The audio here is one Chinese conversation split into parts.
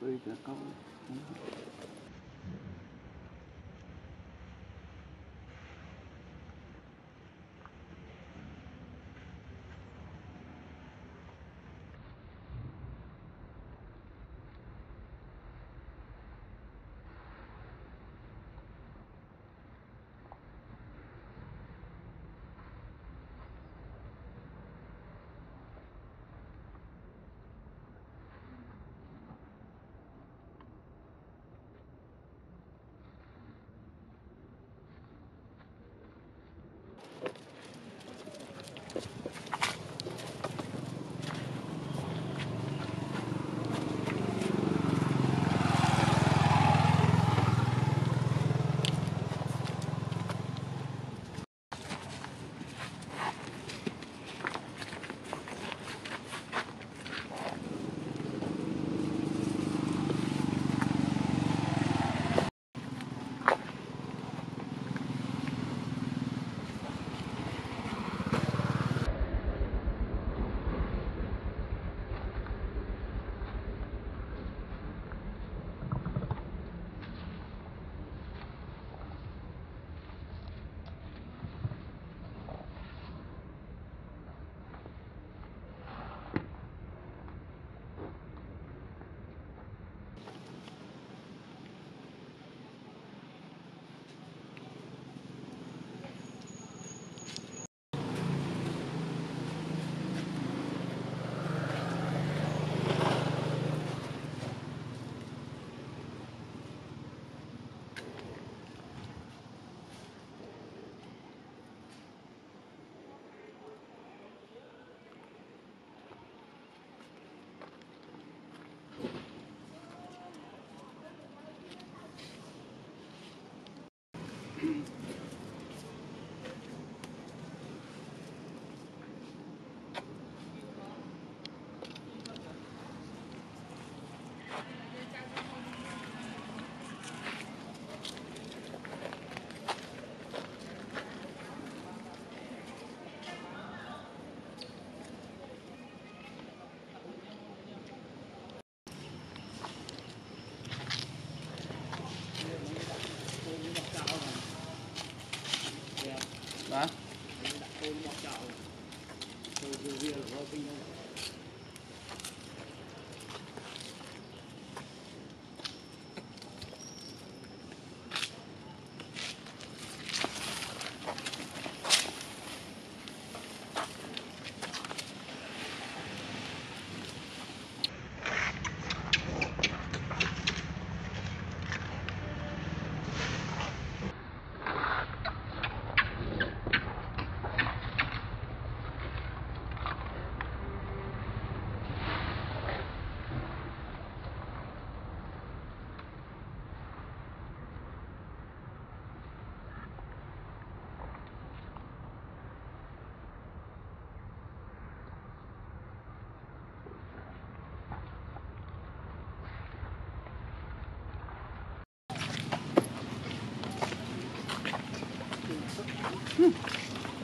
所以觉高很好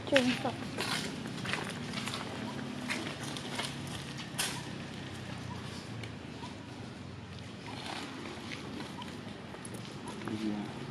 卷发。Yeah.